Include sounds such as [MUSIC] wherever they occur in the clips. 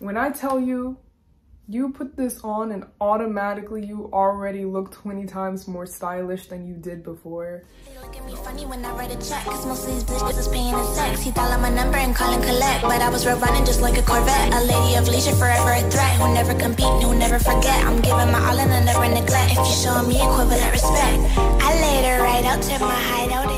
When I tell you, you put this on and automatically you already look 20 times more stylish than you did before. Funny when I write a check, cause is sex. He dialed my number and call and collect, but I was running just like a Corvette. A lady of leisure, forever a threat, who never compete, who never forget. I'm giving my all and I never neglect. If you show me equivalent respect, I right out to my hideout.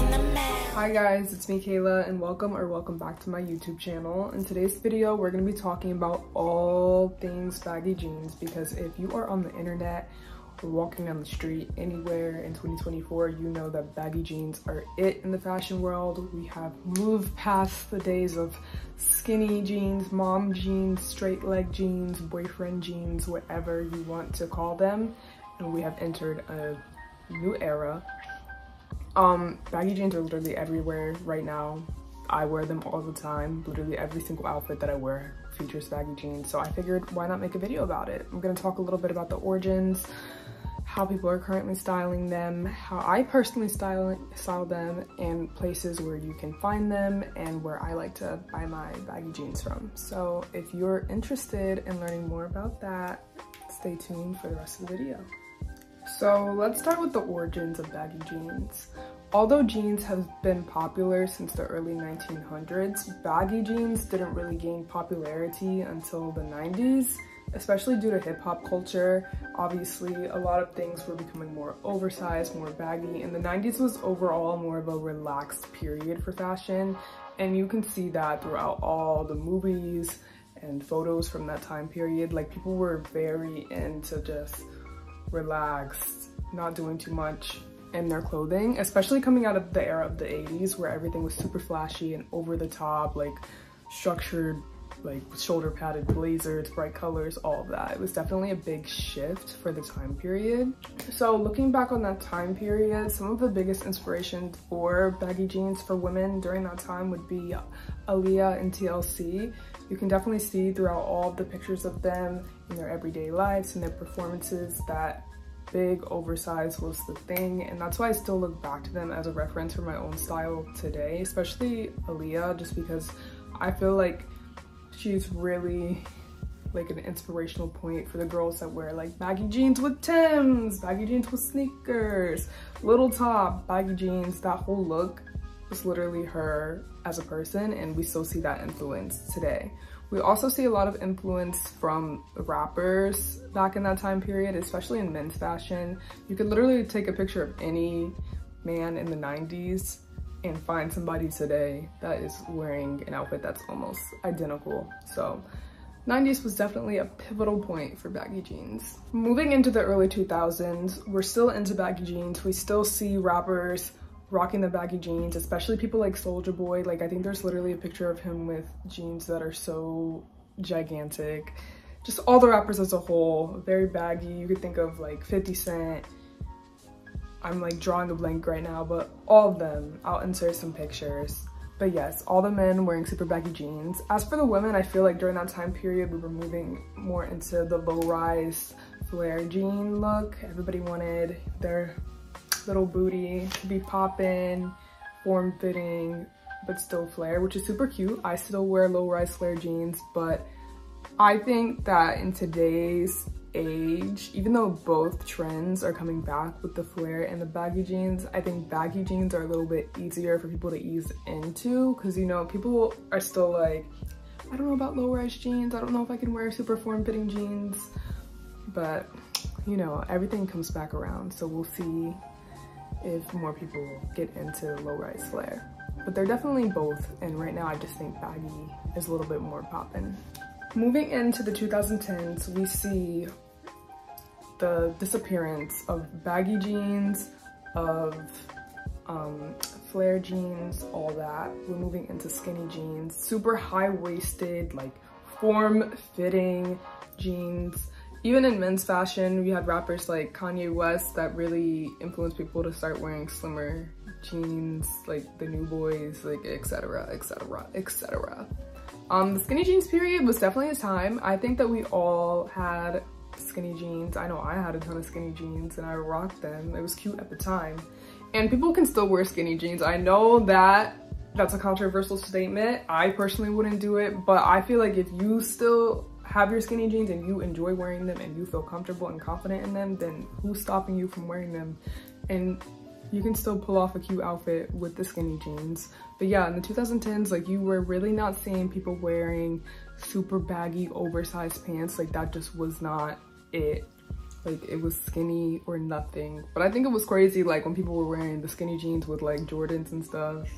Hi guys, it's me Kayla and welcome or welcome back to my YouTube channel. In today's video, we're gonna be talking about all things baggy jeans because if you are on the internet or walking down the street anywhere in 2024, you know that baggy jeans are it in the fashion world. We have moved past the days of skinny jeans, mom jeans, straight leg jeans, boyfriend jeans, whatever you want to call them. And we have entered a new era um, baggy jeans are literally everywhere right now. I wear them all the time. Literally every single outfit that I wear features baggy jeans. So I figured why not make a video about it? I'm gonna talk a little bit about the origins, how people are currently styling them, how I personally style, style them, and places where you can find them and where I like to buy my baggy jeans from. So if you're interested in learning more about that, stay tuned for the rest of the video. So let's start with the origins of baggy jeans. Although jeans have been popular since the early 1900s, baggy jeans didn't really gain popularity until the 90s, especially due to hip hop culture. Obviously, a lot of things were becoming more oversized, more baggy, and the 90s was overall more of a relaxed period for fashion. And you can see that throughout all the movies and photos from that time period. Like people were very into just relaxed, not doing too much in their clothing, especially coming out of the era of the 80s where everything was super flashy and over the top, like structured, like shoulder padded blazers, bright colors, all of that. It was definitely a big shift for the time period. So looking back on that time period, some of the biggest inspirations for baggy jeans for women during that time would be Aaliyah and TLC. You can definitely see throughout all the pictures of them in their everyday lives and their performances that big oversized was the thing and that's why I still look back to them as a reference for my own style today especially Aaliyah just because I feel like she's really like an inspirational point for the girls that wear like baggy jeans with Tims, baggy jeans with sneakers, little top, baggy jeans, that whole look was literally her as a person and we still see that influence today. We also see a lot of influence from rappers back in that time period, especially in men's fashion. You could literally take a picture of any man in the 90s and find somebody today that is wearing an outfit that's almost identical. So 90s was definitely a pivotal point for baggy jeans. Moving into the early 2000s, we're still into baggy jeans. We still see rappers rocking the baggy jeans, especially people like Soulja Boy. Like I think there's literally a picture of him with jeans that are so gigantic. Just all the rappers as a whole, very baggy. You could think of like 50 Cent. I'm like drawing a blank right now, but all of them. I'll insert some pictures. But yes, all the men wearing super baggy jeans. As for the women, I feel like during that time period, we were moving more into the low-rise flare jean look. Everybody wanted their little booty to be popping, form-fitting, but still flare, which is super cute. I still wear low-rise flare jeans, but I think that in today's age, even though both trends are coming back with the flare and the baggy jeans, I think baggy jeans are a little bit easier for people to ease into because, you know, people are still like, I don't know about low-rise jeans. I don't know if I can wear super form-fitting jeans, but you know, everything comes back around. So we'll see if more people get into low-rise flare. But they're definitely both, and right now I just think baggy is a little bit more poppin'. Moving into the 2010s, we see the disappearance of baggy jeans, of um, flare jeans, all that. We're moving into skinny jeans, super high-waisted, like form-fitting jeans even in men's fashion, we had rappers like Kanye West that really influenced people to start wearing slimmer jeans, like the New Boyz, like etc, etc, etc. Um, the skinny jeans period was definitely a time. I think that we all had skinny jeans. I know I had a ton of skinny jeans and I rocked them. It was cute at the time. And people can still wear skinny jeans. I know that that's a controversial statement. I personally wouldn't do it, but I feel like if you still have your skinny jeans and you enjoy wearing them and you feel comfortable and confident in them, then who's stopping you from wearing them? And you can still pull off a cute outfit with the skinny jeans. But yeah, in the 2010s, like you were really not seeing people wearing super baggy, oversized pants. Like that just was not it. Like it was skinny or nothing. But I think it was crazy like when people were wearing the skinny jeans with like Jordans and stuff.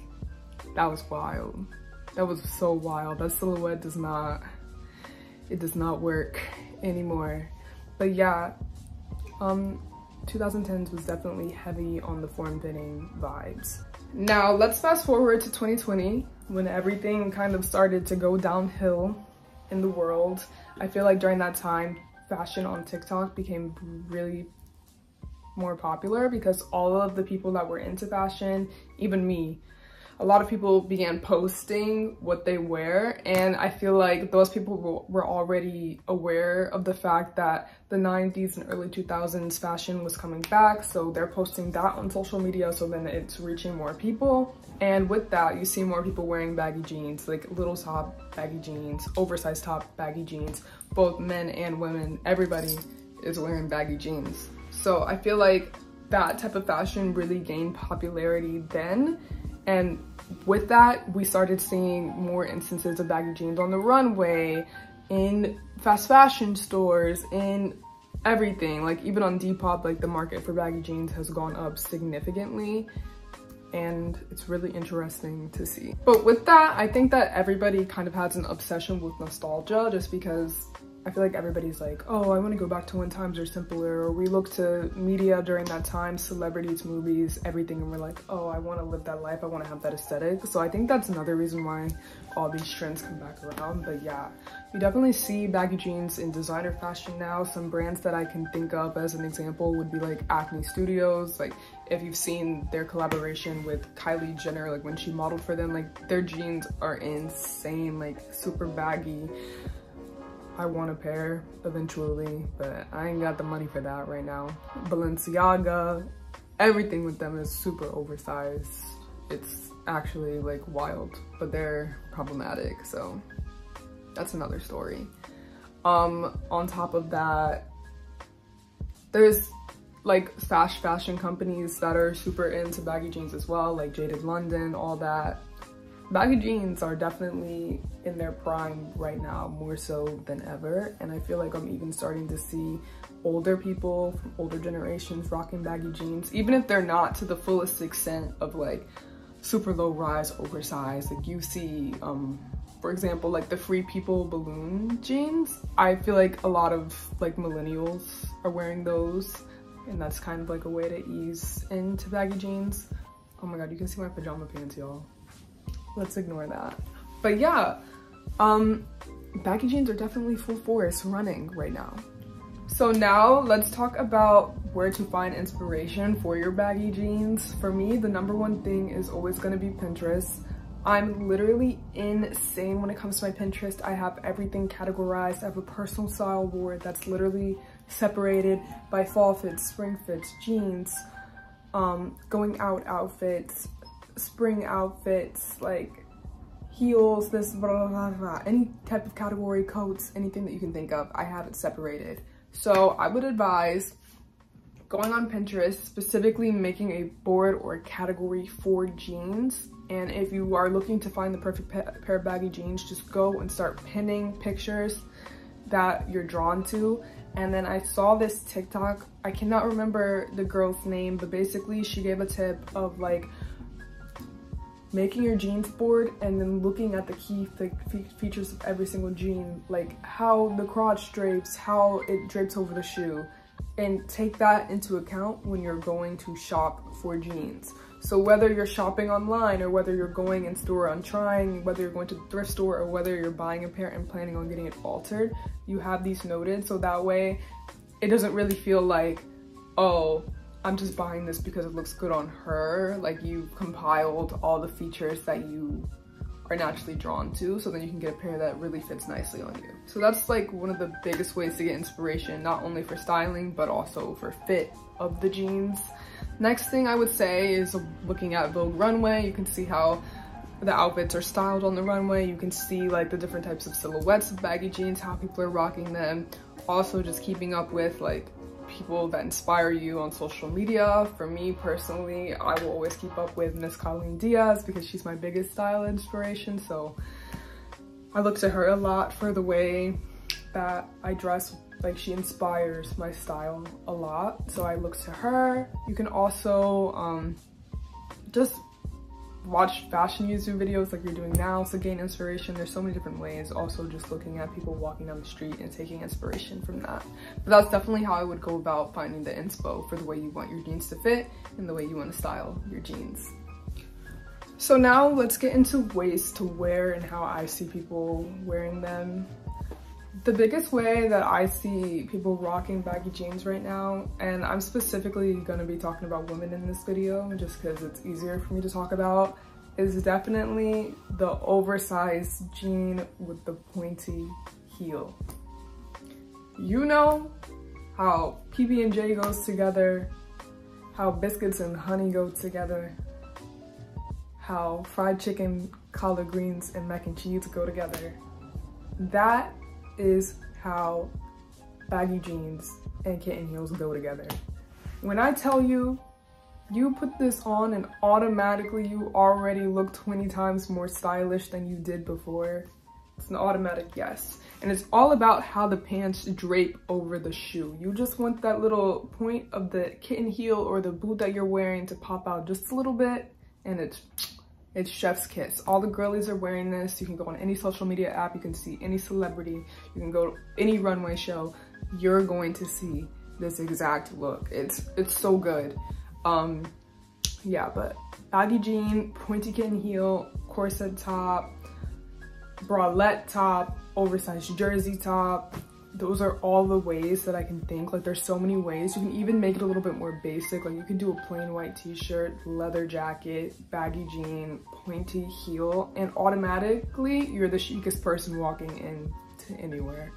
That was wild. That was so wild. That silhouette does not, it does not work anymore. But yeah, um, 2010s was definitely heavy on the form-fitting vibes. Now let's fast forward to 2020 when everything kind of started to go downhill in the world. I feel like during that time, fashion on TikTok became really more popular because all of the people that were into fashion, even me, a lot of people began posting what they wear and I feel like those people were already aware of the fact that the 90s and early 2000s fashion was coming back so they're posting that on social media so then it's reaching more people. And with that you see more people wearing baggy jeans like little top baggy jeans oversized top baggy jeans. Both men and women everybody is wearing baggy jeans. So I feel like that type of fashion really gained popularity then and with that, we started seeing more instances of baggy jeans on the runway, in fast fashion stores, in everything. Like even on Depop, like the market for baggy jeans has gone up significantly and it's really interesting to see. But with that, I think that everybody kind of has an obsession with nostalgia just because I feel like everybody's like, oh, I want to go back to when times are simpler, or we look to media during that time, celebrities, movies, everything, and we're like, oh, I want to live that life, I want to have that aesthetic. So I think that's another reason why all these trends come back around. But yeah, you definitely see baggy jeans in designer fashion now. Some brands that I can think of as an example would be like Acne Studios. Like if you've seen their collaboration with Kylie Jenner, like when she modeled for them, like their jeans are insane, like super baggy. I want a pair eventually, but I ain't got the money for that right now. Balenciaga, everything with them is super oversized. It's actually like wild, but they're problematic, so that's another story. Um, on top of that, there's like fast fashion companies that are super into baggy jeans as well, like Jaded London, all that baggy jeans are definitely in their prime right now more so than ever. And i feel like i'm even starting to see older people from older generations rocking baggy jeans even if they're not to the fullest extent of like super low rise oversized. Like you see um for example like the free people balloon jeans. I feel like a lot of like millennials are wearing those and that's kind of like a way to ease into baggy jeans. Oh my god you can see my pajama pants y'all let's ignore that. But yeah, um, baggy jeans are definitely full force running right now. So now let's talk about where to find inspiration for your baggy jeans. For me, the number one thing is always gonna be Pinterest. I'm literally insane when it comes to my Pinterest. I have everything categorized. I have a personal style board that's literally separated by fall fits, spring fits, jeans, um, going out outfits, spring outfits, like heels, this blah, blah, blah, any type of category, coats, anything that you can think of, I have it separated. So I would advise going on Pinterest, specifically making a board or a category for jeans. And if you are looking to find the perfect pair of baggy jeans, just go and start pinning pictures that you're drawn to. And then I saw this TikTok, I cannot remember the girl's name, but basically she gave a tip of like making your jeans board and then looking at the key features of every single jean, like how the crotch drapes, how it drapes over the shoe, and take that into account when you're going to shop for jeans. So whether you're shopping online or whether you're going in store on trying, whether you're going to the thrift store or whether you're buying a pair and planning on getting it altered, you have these noted so that way it doesn't really feel like, oh, I'm just buying this because it looks good on her. Like you compiled all the features that you are naturally drawn to so then you can get a pair that really fits nicely on you. So that's like one of the biggest ways to get inspiration, not only for styling, but also for fit of the jeans. Next thing I would say is looking at Vogue Runway. You can see how the outfits are styled on the runway. You can see like the different types of silhouettes of baggy jeans, how people are rocking them. Also just keeping up with like people that inspire you on social media. For me personally, I will always keep up with Miss Koleen Diaz because she's my biggest style inspiration. So I look to her a lot for the way that I dress. Like she inspires my style a lot. So I look to her. You can also um, just watch fashion YouTube videos like you're doing now to gain inspiration. There's so many different ways. Also just looking at people walking down the street and taking inspiration from that. But that's definitely how I would go about finding the inspo for the way you want your jeans to fit and the way you want to style your jeans. So now let's get into ways to wear and how I see people wearing them. The biggest way that I see people rocking baggy jeans right now, and I'm specifically gonna be talking about women in this video just because it's easier for me to talk about, is definitely the oversized jean with the pointy heel. You know how PB&J goes together, how biscuits and honey go together, how fried chicken, collard greens, and mac and cheese go together. That is how baggy jeans and kitten heels go together. When I tell you, you put this on and automatically you already look 20 times more stylish than you did before, it's an automatic yes. And it's all about how the pants drape over the shoe. You just want that little point of the kitten heel or the boot that you're wearing to pop out just a little bit and it's it's chef's kiss. All the girlies are wearing this. You can go on any social media app. You can see any celebrity. You can go to any runway show. You're going to see this exact look. It's it's so good. Um, yeah, but baggy jean, pointy kitten heel, corset top, bralette top, oversized jersey top, those are all the ways that I can think. Like there's so many ways. You can even make it a little bit more basic. Like you can do a plain white t-shirt, leather jacket, baggy jean, pointy heel, and automatically you're the chicest person walking into anywhere.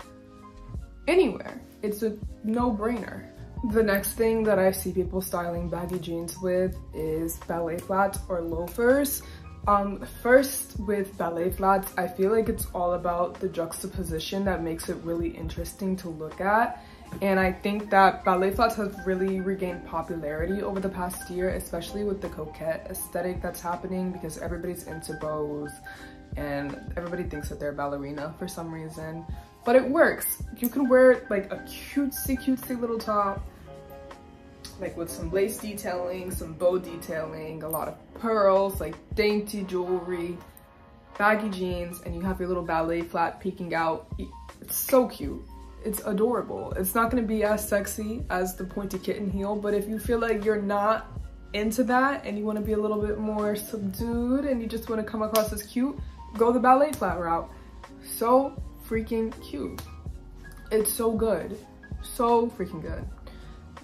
Anywhere. It's a no-brainer. The next thing that I see people styling baggy jeans with is ballet flats or loafers. Um, first with ballet flats, I feel like it's all about the juxtaposition that makes it really interesting to look at. And I think that ballet flats have really regained popularity over the past year, especially with the coquette aesthetic that's happening because everybody's into bows and everybody thinks that they're a ballerina for some reason. But it works. You can wear like a cutesy cutesy little top like with some lace detailing, some bow detailing, a lot of pearls, like dainty jewelry, baggy jeans, and you have your little ballet flat peeking out. It's so cute. It's adorable. It's not gonna be as sexy as the pointy kitten heel, but if you feel like you're not into that and you wanna be a little bit more subdued and you just wanna come across as cute, go the ballet flat route. So freaking cute. It's so good. So freaking good.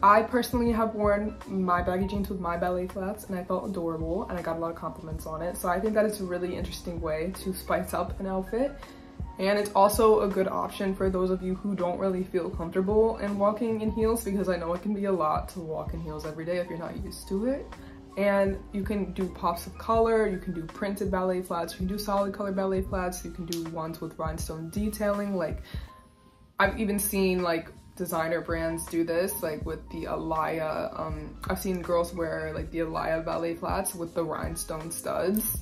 I personally have worn my baggy jeans with my ballet flats and I felt adorable and I got a lot of compliments on it. So I think that it's a really interesting way to spice up an outfit. And it's also a good option for those of you who don't really feel comfortable in walking in heels because I know it can be a lot to walk in heels every day if you're not used to it. And you can do pops of color, you can do printed ballet flats, you can do solid color ballet flats, you can do ones with rhinestone detailing. Like I've even seen like designer brands do this, like with the Alaïa. Um, I've seen girls wear like the Alaïa ballet flats with the rhinestone studs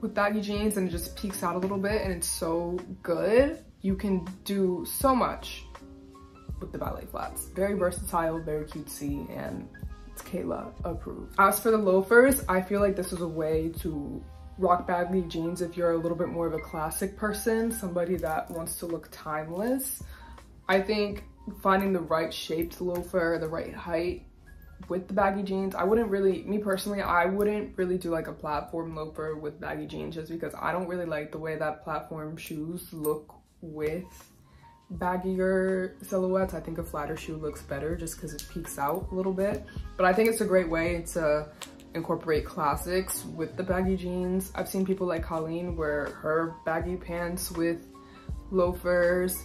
with baggy jeans and it just peeks out a little bit and it's so good. You can do so much with the ballet flats. Very versatile, very cutesy, and it's Kayla approved. As for the loafers, I feel like this is a way to rock baggy jeans if you're a little bit more of a classic person, somebody that wants to look timeless. I think finding the right shaped loafer, the right height with the baggy jeans. I wouldn't really, me personally, I wouldn't really do like a platform loafer with baggy jeans just because I don't really like the way that platform shoes look with baggier silhouettes. I think a flatter shoe looks better just because it peeks out a little bit. But I think it's a great way to incorporate classics with the baggy jeans. I've seen people like Koleen wear her baggy pants with loafers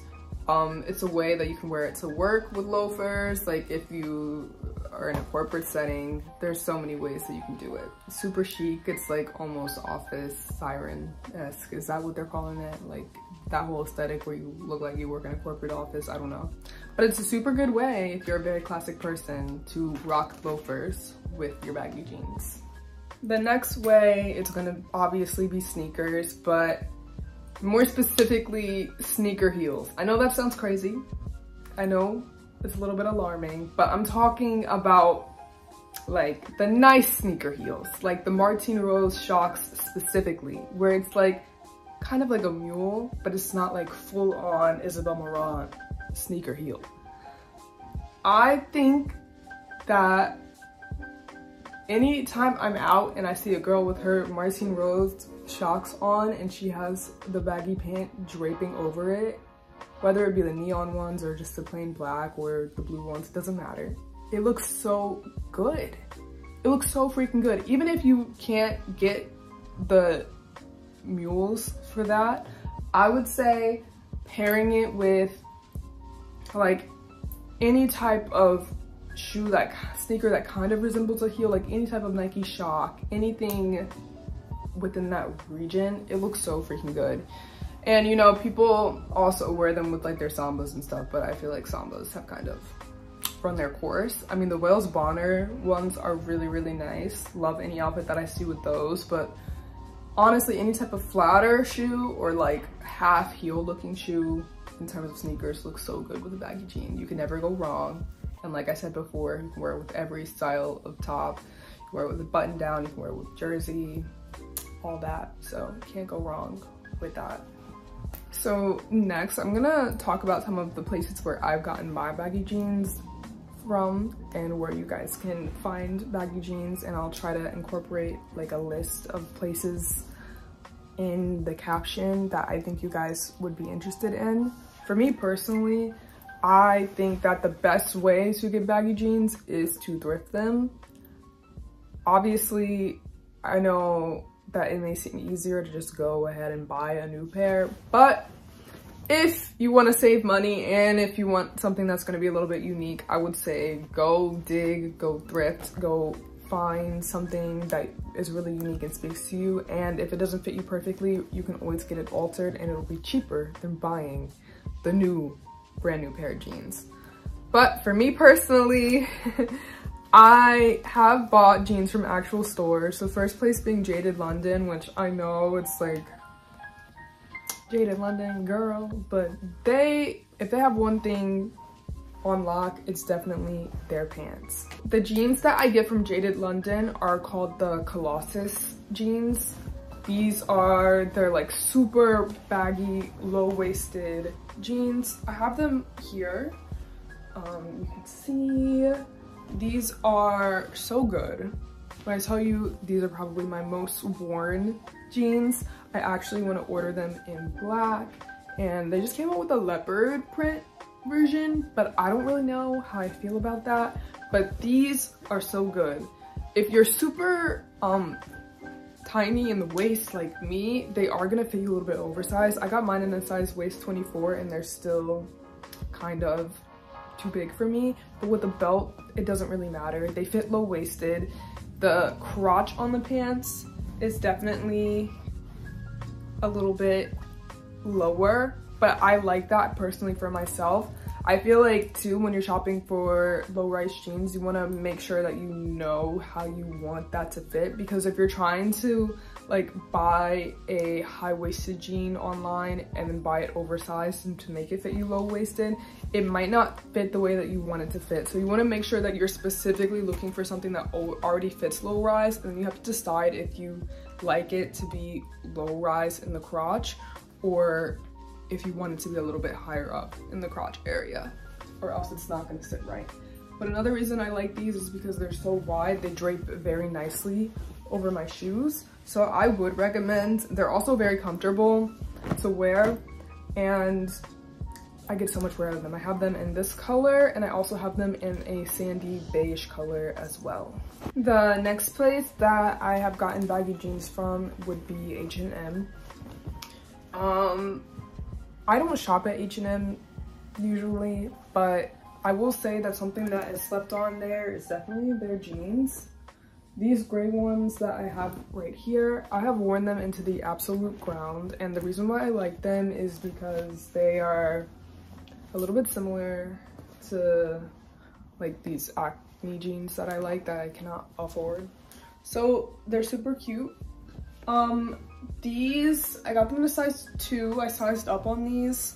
um, it's a way that you can wear it to work with loafers. Like if you are in a corporate setting, there's so many ways that you can do it. Super chic, it's like almost office siren-esque. Is that what they're calling it? Like that whole aesthetic where you look like you work in a corporate office, I don't know. But it's a super good way if you're a very classic person to rock loafers with your baggy jeans. The next way it's gonna obviously be sneakers, but more specifically sneaker heels. I know that sounds crazy. I know it's a little bit alarming, but I'm talking about like the nice sneaker heels, like the Martine Rose Shox specifically, where it's like kind of like a mule, but it's not like full on Isabel Marant sneaker heel. I think that anytime I'm out and I see a girl with her Martine Rose Shox on and she has the baggy pant draping over it, whether it be the neon ones or just the plain black or the blue ones, doesn't matter. It looks so good. It looks so freaking good. Even if you can't get the mules for that, I would say pairing it with like any type of shoe that sneaker that kind of resembles a heel like any type of nike shock anything within that region it looks so freaking good. And you know people also wear them with like their sambas and stuff but i feel like sambas have kind of run their course. I mean the wales bonner ones are really really nice. Love any outfit that i see with those but honestly any type of flatter shoe or like half heel looking shoe in terms of sneakers looks so good with a baggy jean. You can never go wrong. And like I said before, you can wear it with every style of top. You wear it with a button down, you can wear it with jersey, all that. So can't go wrong with that. So next, I'm gonna talk about some of the places where I've gotten my baggy jeans from and where you guys can find baggy jeans and I'll try to incorporate like a list of places in the caption that I think you guys would be interested in. For me personally, I think that the best way to get baggy jeans is to thrift them. Obviously, I know that it may seem easier to just go ahead and buy a new pair, but if you want to save money and if you want something that's going to be a little bit unique, I would say go dig, go thrift, go find something that is really unique and speaks to you. And if it doesn't fit you perfectly, you can always get it altered and it'll be cheaper than buying the new brand new pair of jeans. But for me personally, [LAUGHS] I have bought jeans from actual stores. The first place being Jaded London, which I know it's like Jaded London girl, but they, if they have one thing on lock, it's definitely their pants. The jeans that I get from Jaded London are called the Colossus jeans. These are, they're like super baggy, low-waisted jeans. I have them here. Um, you can see these are so good. When I tell you these are probably my most worn jeans, I actually want to order them in black and they just came out with a leopard print version, but I don't really know how I feel about that. But these are so good. If you're super um tiny in the waist like me, they are gonna fit you a little bit oversized. I got mine in a size waist 24 and they're still kind of too big for me. But with a belt, it doesn't really matter. They fit low-waisted. The crotch on the pants is definitely a little bit lower, but I like that personally for myself. I feel like too, when you're shopping for low-rise jeans, you wanna make sure that you know how you want that to fit because if you're trying to like buy a high-waisted jean online and then buy it oversized and to make it fit you low-waisted, it might not fit the way that you want it to fit. So you wanna make sure that you're specifically looking for something that already fits low-rise and then you have to decide if you like it to be low-rise in the crotch or if you want it to be a little bit higher up in the crotch area or else it's not gonna sit right. But another reason I like these is because they're so wide, they drape very nicely over my shoes. So I would recommend, they're also very comfortable to wear and I get so much wear out of them. I have them in this color and I also have them in a sandy beige color as well. The next place that I have gotten baggy jeans from would be H&M. Um, I don't shop at H&M usually, but I will say that something that is slept on there is definitely their jeans. These gray ones that I have right here, I have worn them into the absolute ground. And the reason why I like them is because they are a little bit similar to like these acne jeans that I like that I cannot afford. So they're super cute. Um, these, I got them in a size two. I sized up on these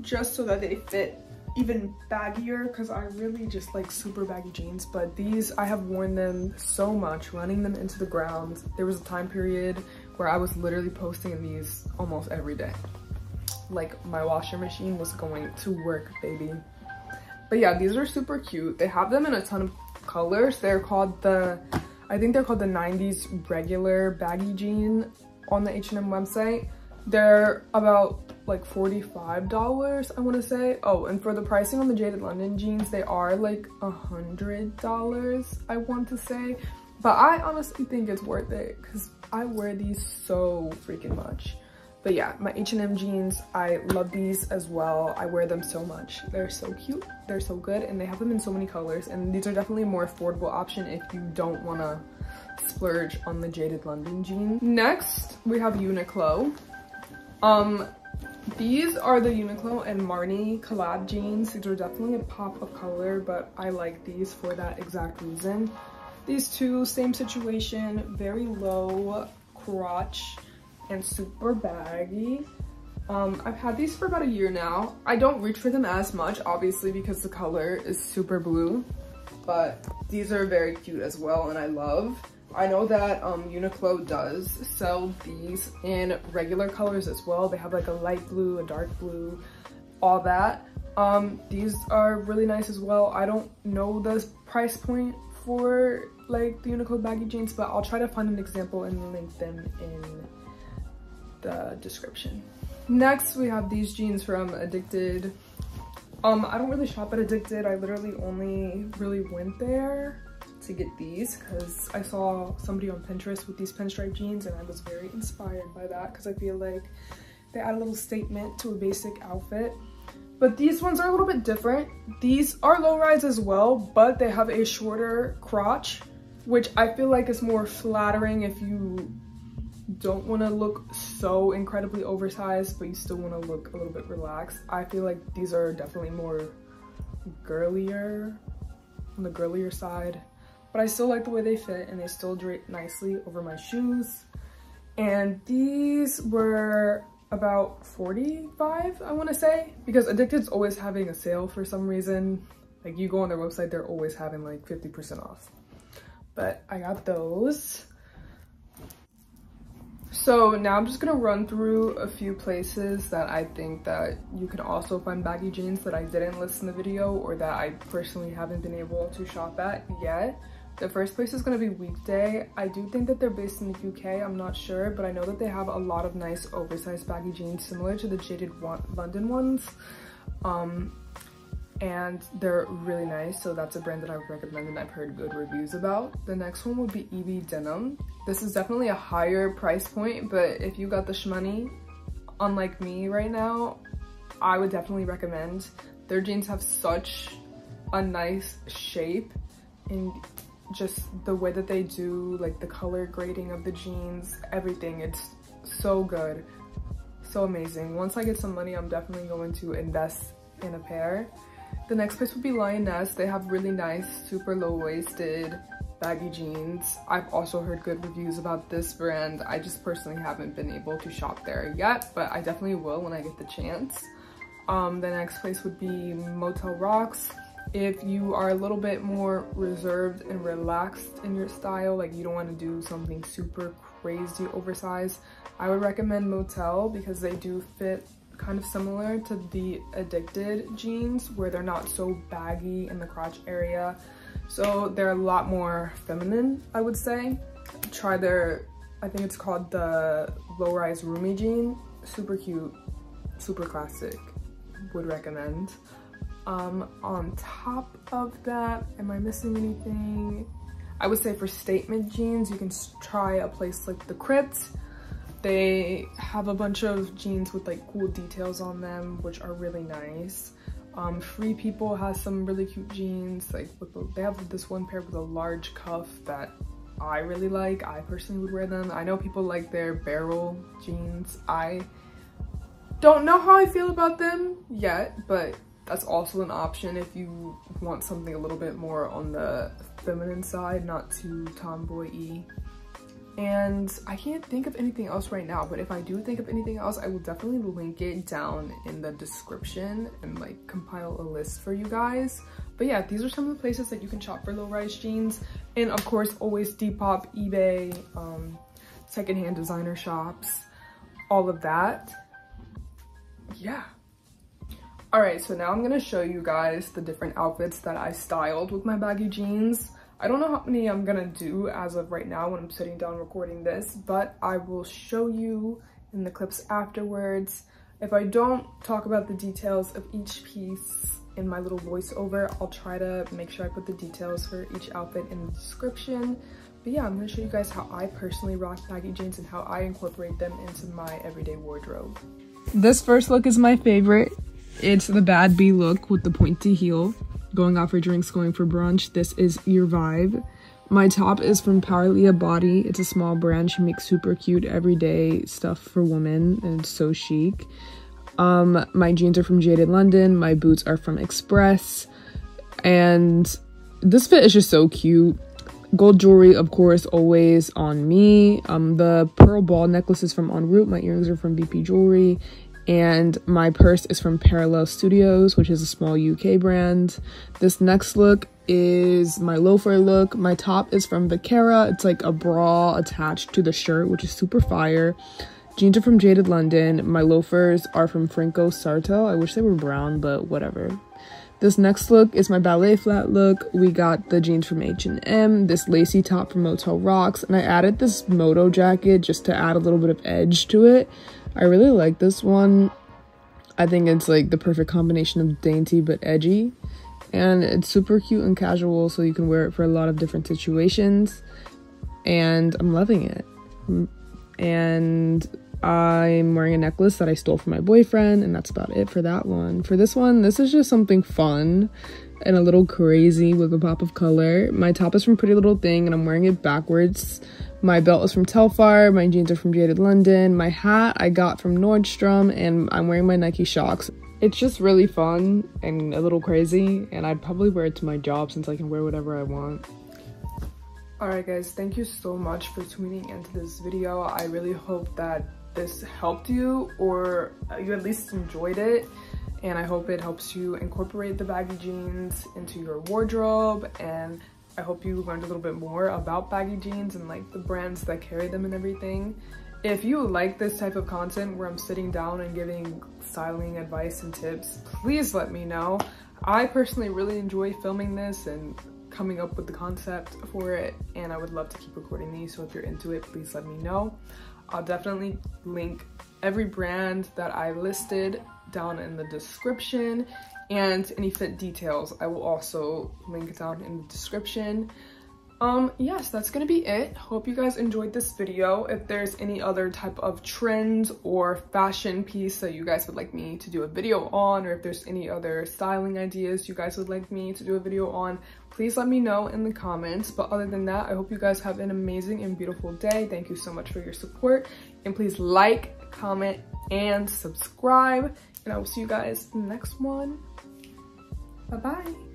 just so that they fit even baggier because I really just like super baggy jeans but these I have worn them so much running them into the ground. There was a time period where I was literally posting these almost every day. Like my washer machine was going to work baby. But yeah these are super cute. They have them in a ton of colors. They're called the I think they're called the 90s regular baggy jean on the H&M website. They're about like $45, I want to say. Oh, and for the pricing on the Jaded London jeans, they are like a $100, I want to say. But I honestly think it's worth it because I wear these so freaking much. But yeah, my H&M jeans, I love these as well. I wear them so much. They're so cute. They're so good. And they have them in so many colors. And these are definitely a more affordable option if you don't want to splurge on the Jaded London jeans. Next, we have Uniqlo. Um, these are the Uniqlo and Marni collab jeans. These are definitely a pop of color, but I like these for that exact reason. These two, same situation, very low crotch and super baggy. Um, I've had these for about a year now. I don't reach for them as much, obviously, because the color is super blue, but these are very cute as well, and I love. I know that um, Uniqlo does sell these in regular colors as well. They have like a light blue, a dark blue, all that. Um, these are really nice as well. I don't know the price point for like the Uniqlo baggy jeans, but I'll try to find an example and link them in the description. Next, we have these jeans from Edikted. Um, I don't really shop at Edikted. I literally only really went there to get these because I saw somebody on Pinterest with these pinstripe jeans and I was very inspired by that because I feel like they add a little statement to a basic outfit. But these ones are a little bit different. These are low rise as well, but they have a shorter crotch, which I feel like is more flattering if you don't want to look so incredibly oversized, but you still want to look a little bit relaxed. I feel like these are definitely more girlier, on the girlier side but I still like the way they fit and they still drape nicely over my shoes. And these were about 45, I wanna say, because Edikted's always having a sale for some reason. Like you go on their website, they're always having like 50% off. But I got those. So now I'm just gonna run through a few places that I think that you can also find baggy jeans that I didn't list in the video or that I personally haven't been able to shop at yet. The first place is going to be Weekday. I do think that they're based in the UK. I'm not sure, but I know that they have a lot of nice oversized baggy jeans similar to the Jaded London ones. Um, and they're really nice, so that's a brand that I would recommend and I've heard good reviews about. The next one would be EB Denim. This is definitely a higher price point, but if you got the shmoney, unlike me right now, I would definitely recommend. Their jeans have such a nice shape and just the way that they do like the color grading of the jeans everything. It's so good. So amazing. Once i get some money i'm definitely going to invest in a pair. The next place would be lioness. They have really nice super low-waisted baggy jeans. I've also heard good reviews about this brand. I just personally haven't been able to shop there yet but i definitely will when i get the chance. Um the next place would be motel rocks if you are a little bit more reserved and relaxed in your style, like you don't want to do something super crazy oversized, I would recommend Motel because they do fit kind of similar to the Edikted jeans where they're not so baggy in the crotch area. So they're a lot more feminine, I would say. Try their, I think it's called the low-rise roomy jean. Super cute, super classic, would recommend. Um, on top of that, am I missing anything? I would say for statement jeans, you can try a place like The Kript. They have a bunch of jeans with like cool details on them, which are really nice. Um, Free People has some really cute jeans. Like the, they have this one pair with a large cuff that I really like. I personally would wear them. I know people like their barrel jeans. I don't know how I feel about them yet, but that's also an option if you want something a little bit more on the feminine side, not too tomboy-y. And I can't think of anything else right now, but if I do think of anything else, I will definitely link it down in the description and like compile a list for you guys. But yeah, these are some of the places that you can shop for low-rise jeans. And of course, always Depop, eBay, um, secondhand designer shops, all of that. Yeah. All right, so now I'm gonna show you guys the different outfits that I styled with my baggy jeans. I don't know how many I'm gonna do as of right now when I'm sitting down recording this, but I will show you in the clips afterwards. If I don't talk about the details of each piece in my little voiceover, I'll try to make sure I put the details for each outfit in the description. But yeah, I'm gonna show you guys how I personally rock baggy jeans and how I incorporate them into my everyday wardrobe. This first look is my favorite. It's the bad bee look with the pointy heel. Going out for drinks, going for brunch. This is your vibe. My top is from Paralia Body. It's a small brand. She makes super cute everyday stuff for women and it's so chic. Um, my jeans are from Jaded London. My boots are from Express. And this fit is just so cute. Gold jewelry, of course, always on me. Um, the pearl ball necklace is from En Route. My earrings are from BP Jewelry and my purse is from Parallel Studios, which is a small UK brand. This next look is my loafer look. My top is from Vaquera. It's like a bra attached to the shirt, which is super fire. Jeans are from Jaded London. My loafers are from Franco Sarto. I wish they were brown, but whatever. This next look is my ballet flat look. We got the jeans from H&M, this lacy top from Motel Rocks, and I added this moto jacket just to add a little bit of edge to it. I really like this one. I think it's like the perfect combination of dainty but edgy. And it's super cute and casual, so you can wear it for a lot of different situations. And I'm loving it. Mm, and I'm wearing a necklace that I stole from my boyfriend, and that's about it for that one. For this one, this is just something fun and a little crazy with a pop of color. My top is from Pretty Little Thing, and I'm wearing it backwards my belt is from Telfar, my jeans are from Jaded London, my hat I got from Nordstrom, and I'm wearing my Nike Shox. It's just really fun and a little crazy, and I'd probably wear it to my job since I can wear whatever I want. Alright guys, thank you so much for tuning into this video. I really hope that this helped you or you at least enjoyed it and I hope it helps you incorporate the baggy jeans into your wardrobe and I hope you learned a little bit more about baggy jeans and like the brands that carry them and everything. If you like this type of content where I'm sitting down and giving styling advice and tips, please let me know. I personally really enjoy filming this and coming up with the concept for it and I would love to keep recording these so if you're into it please let me know. I'll definitely link every brand that I listed down in the description and any fit details I will also link down in the description. Um, yes, that's gonna be it. Hope you guys enjoyed this video. If there's any other type of trends or fashion piece that you guys would like me to do a video on, or if there's any other styling ideas you guys would like me to do a video on, please let me know in the comments. But other than that, I hope you guys have an amazing and beautiful day. Thank you so much for your support. And please like, comment, and subscribe. And I will see you guys next one. Bye-bye.